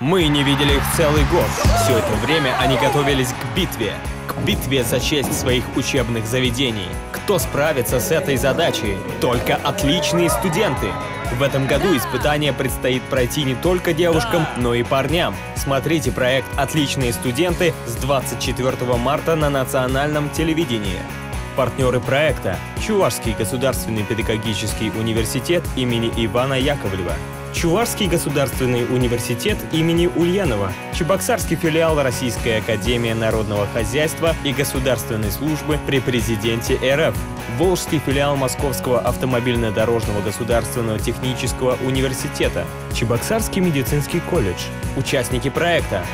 Мы не видели их целый год. Все это время они готовились к битве. К битве за честь своих учебных заведений. Кто справится с этой задачей? Только отличные студенты. В этом году испытание предстоит пройти не только девушкам, но и парням. Смотрите проект «Отличные студенты» с 24 марта на национальном телевидении. Партнеры проекта – Чувашский государственный педагогический университет имени Ивана Яковлева, Чувашский государственный университет имени Ульянова, Чебоксарский филиал Российской академии народного хозяйства и государственной службы при президенте РФ, Волжский филиал Московского автомобильно-дорожного государственного технического университета, Чебоксарский медицинский колледж. Участники проекта